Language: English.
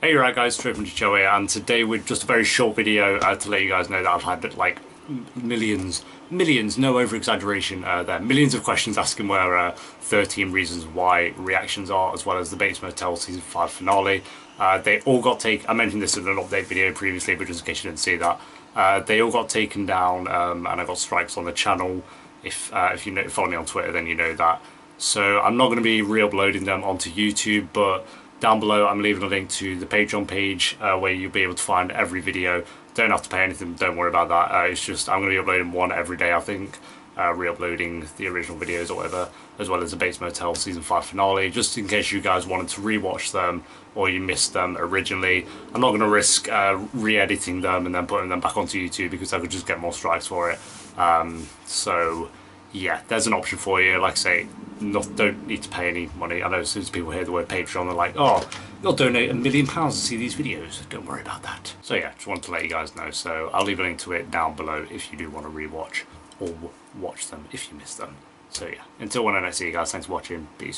Hey right guys, Triple Joe here and today with just a very short video uh, to let you guys know that I've had like millions, millions, no over exaggeration uh, there, millions of questions asking where uh, 13 reasons why reactions are as well as the Bates Motel season 5 finale. Uh, they all got taken, I mentioned this in an update video previously but just in case you didn't see that, uh, they all got taken down um, and I got strikes on the channel. If, uh, if you know, follow me on Twitter then you know that. So I'm not going to be re-uploading them onto YouTube but down below I'm leaving a link to the Patreon page uh, where you'll be able to find every video. Don't have to pay anything, don't worry about that. Uh, it's just I'm going to be uploading one every day I think. Uh, re-uploading the original videos or whatever, as well as the Bates Motel Season 5 finale, just in case you guys wanted to re-watch them or you missed them originally. I'm not going to risk uh, re-editing them and then putting them back onto YouTube because I could just get more strikes for it. Um, so yeah, there's an option for you. Like I say, not don't need to pay any money. I know as soon as people hear the word Patreon, they're like, oh, you'll donate a million pounds to see these videos. Don't worry about that. So yeah, just wanted to let you guys know. So I'll leave a link to it down below if you do want to rewatch or watch them if you miss them. So yeah, until when I next see you guys, thanks for watching. Peace.